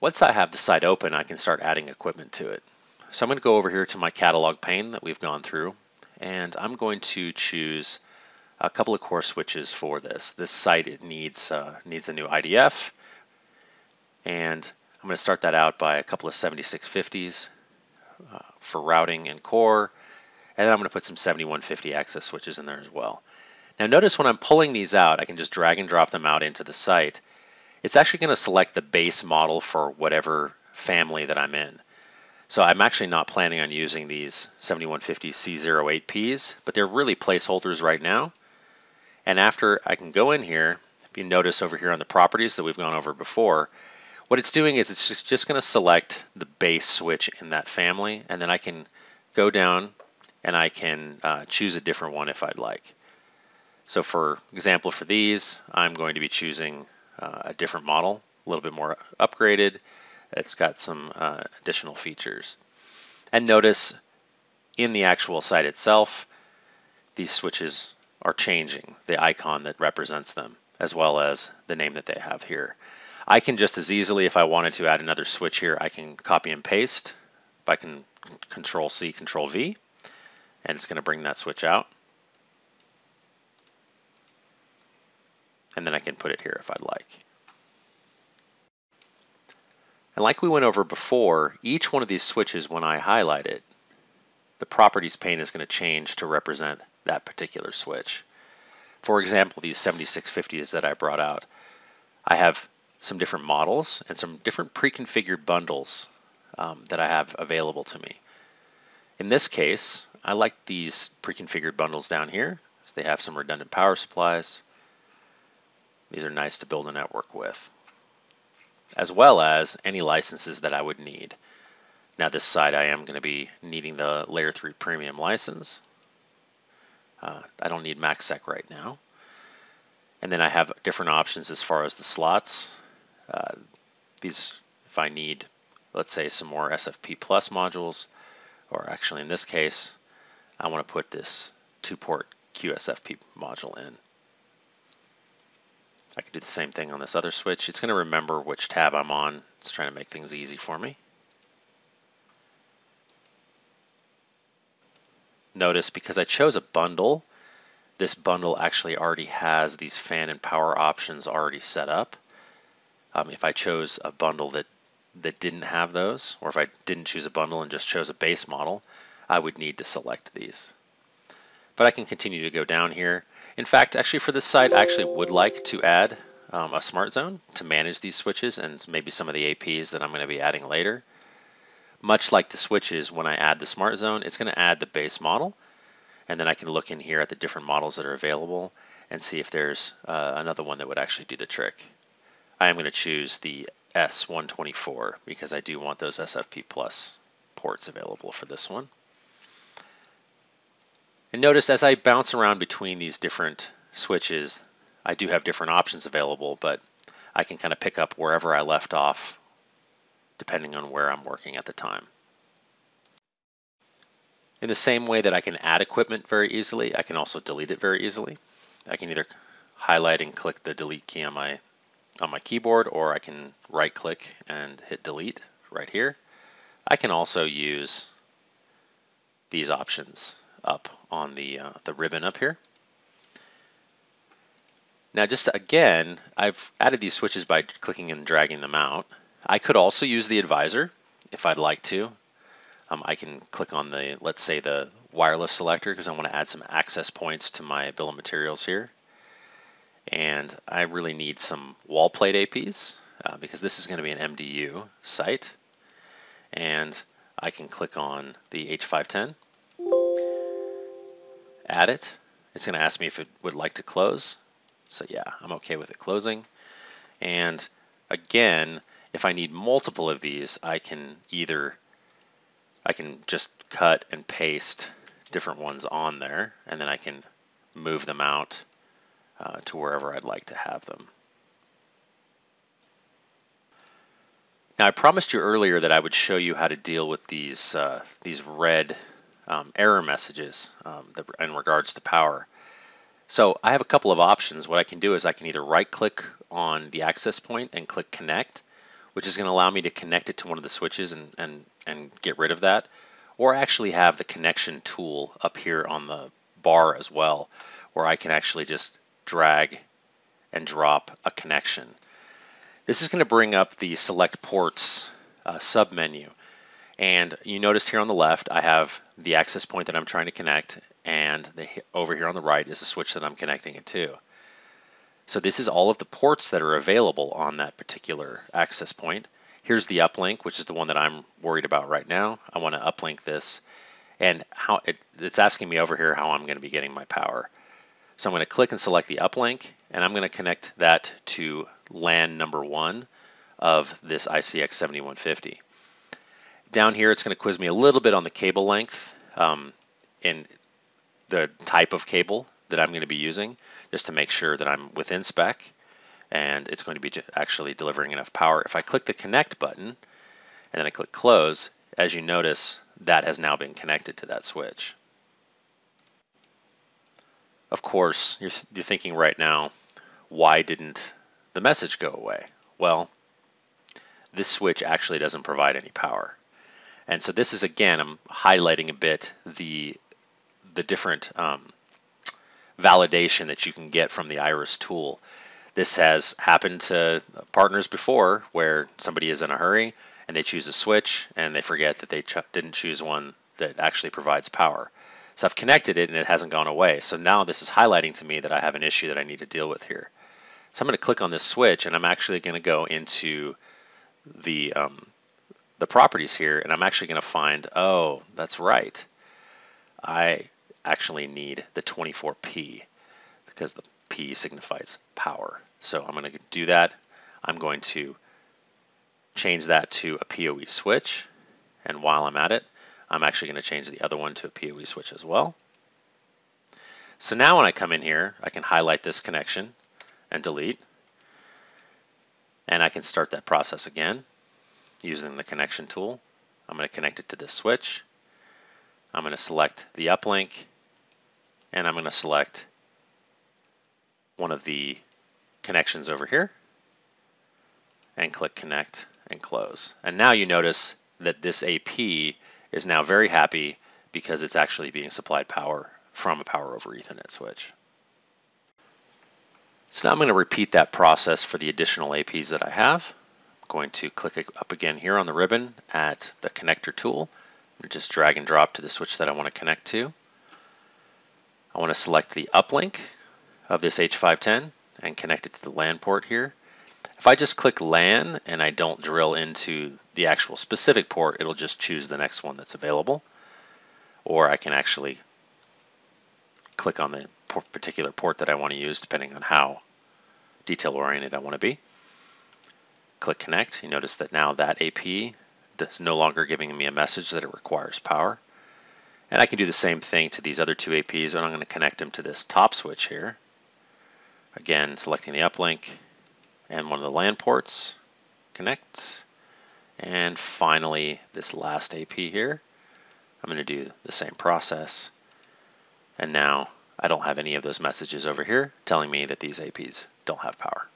Once I have the site open, I can start adding equipment to it. So I'm going to go over here to my catalog pane that we've gone through, and I'm going to choose a couple of core switches for this. This site it needs uh, needs a new IDF, and I'm going to start that out by a couple of 7650s uh, for routing and core, and then I'm going to put some 7150 access switches in there as well. Now notice when I'm pulling these out, I can just drag and drop them out into the site. It's actually going to select the base model for whatever family that I'm in. So I'm actually not planning on using these 7150 C08Ps, but they're really placeholders right now. And after I can go in here, if you notice over here on the properties that we've gone over before, what it's doing is it's just, going to select the base switch in that family, and then I can go down and I can uh, choose a different one if I'd like. So for example, for these, I'm going to be choosing uh, a different model, a little bit more upgraded. It's got some uh, additional features. And notice in the actual site itself, these switches are changing the icon that represents them, as well as the name that they have here. I can just as easily, if I wanted to add another switch here, I can copy and paste. If I can Control C, Control V, and it's going to bring that switch out. And then I can put it here if I'd like. And like we went over before, each one of these switches, when I highlight it, the properties pane is going to change to represent that particular switch. For example, these 7650s that I brought out, I have some different models and some different pre-configured bundles um, that I have available to me. In this case, I like these pre-configured bundles down here. So they have some redundant power supplies. These are nice to build a network with, as well as any licenses that I would need. Now this side I am going to be needing the layer 3 premium license. Uh, I don't need MACsec right now. And then I have different options as far as the slots. Uh, these, if I need, let's say, some more SFP plus modules, or actually in this case, I want to put this two-port QSFP module in. I can do the same thing on this other switch. It's going to remember which tab I'm on. It's trying to make things easy for me. Notice because I chose a bundle, this bundle actually already has these fan and power options already set up. Um, if I chose a bundle that, that didn't have those, or if I didn't choose a bundle and just chose a base model, I would need to select these. But I can continue to go down here. In fact, actually for this site, I actually would like to add um, a SmartZone to manage these switches and maybe some of the APs that I'm going to be adding later. Much like the switches, when I add the SmartZone, it's going to add the base model. And then I can look in here at the different models that are available and see if there's uh, another one that would actually do the trick. I am going to choose the S124 because I do want those SFP Plus ports available for this one. And notice as I bounce around between these different switches, I do have different options available, but I can kind of pick up wherever I left off depending on where I'm working at the time. In the same way that I can add equipment very easily, I can also delete it very easily. I can either highlight and click the delete key on my on my keyboard or I can right click and hit delete right here. I can also use these options up on the, uh, the ribbon up here. Now just again, I've added these switches by clicking and dragging them out. I could also use the advisor if I'd like to. Um, I can click on the, let's say the wireless selector because I want to add some access points to my bill of materials here and I really need some wall plate APs uh, because this is going to be an MDU site and I can click on the H510 add it. It's going to ask me if it would like to close. So yeah I'm okay with it closing. And again if I need multiple of these I can either I can just cut and paste different ones on there and then I can move them out uh, to wherever I'd like to have them. Now I promised you earlier that I would show you how to deal with these, uh, these red um, error messages um, in regards to power. So I have a couple of options. What I can do is I can either right click on the access point and click connect, which is going to allow me to connect it to one of the switches and, and, and get rid of that, or actually have the connection tool up here on the bar as well, where I can actually just drag and drop a connection. This is going to bring up the select ports uh, submenu. And you notice here on the left, I have the access point that I'm trying to connect, and the, over here on the right is the switch that I'm connecting it to. So this is all of the ports that are available on that particular access point. Here's the uplink, which is the one that I'm worried about right now. I want to uplink this, and how it, it's asking me over here how I'm going to be getting my power. So I'm going to click and select the uplink, and I'm going to connect that to LAN number one of this ICX 7150. Down here, it's going to quiz me a little bit on the cable length um, and the type of cable that I'm going to be using, just to make sure that I'm within spec and it's going to be actually delivering enough power. If I click the connect button and then I click close, as you notice, that has now been connected to that switch. Of course, you're, you're thinking right now, why didn't the message go away? Well, this switch actually doesn't provide any power. And so this is, again, I'm highlighting a bit the, the different um, validation that you can get from the Iris tool. This has happened to partners before where somebody is in a hurry and they choose a switch and they forget that they ch didn't choose one that actually provides power. So I've connected it and it hasn't gone away. So now this is highlighting to me that I have an issue that I need to deal with here. So I'm going to click on this switch and I'm actually going to go into the um, the properties here and I'm actually going to find, oh, that's right. I actually need the 24P because the P signifies power. So I'm going to do that. I'm going to change that to a PoE switch. And while I'm at it, I'm actually going to change the other one to a PoE switch as well. So now when I come in here, I can highlight this connection and delete. And I can start that process again using the connection tool. I'm going to connect it to this switch. I'm going to select the uplink and I'm going to select one of the connections over here and click connect and close. And now you notice that this AP is now very happy because it's actually being supplied power from a power over Ethernet switch. So now I'm going to repeat that process for the additional APs that I have. Going to click up again here on the ribbon at the connector tool. Just drag and drop to the switch that I want to connect to. I want to select the uplink of this H510 and connect it to the LAN port here. If I just click LAN and I don't drill into the actual specific port, it'll just choose the next one that's available. Or I can actually click on the particular port that I want to use depending on how detail oriented I want to be. Click connect. You notice that now that AP is no longer giving me a message that it requires power. And I can do the same thing to these other two APs and I'm going to connect them to this top switch here. Again, selecting the uplink and one of the LAN ports, connect. And finally, this last AP here, I'm going to do the same process. And now I don't have any of those messages over here telling me that these APs don't have power.